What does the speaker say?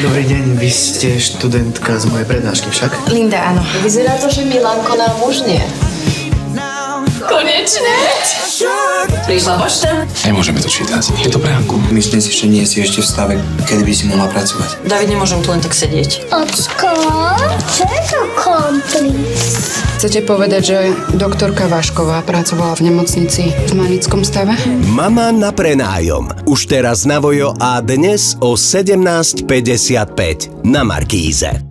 Dobrý deň, vy ste študentka z mojej prednášky však? Linda, áno. Vyzerá to, že Milanko nám už nie. Konečne? Prišla pošta? Nemôžeme to čítať. Je to pre Hanku. Myslím si, že nie si ešte v stave, kedy by si mohla pracovať. David, nemôžem tu len tak sedieť. Ocko, čo je to komplic? Chcete povedať, že doktorka Vášková pracovala v nemocnici v manickom stave? Mama na prenájom. Už teraz na Vojo a dnes o 17.55 na Markíze.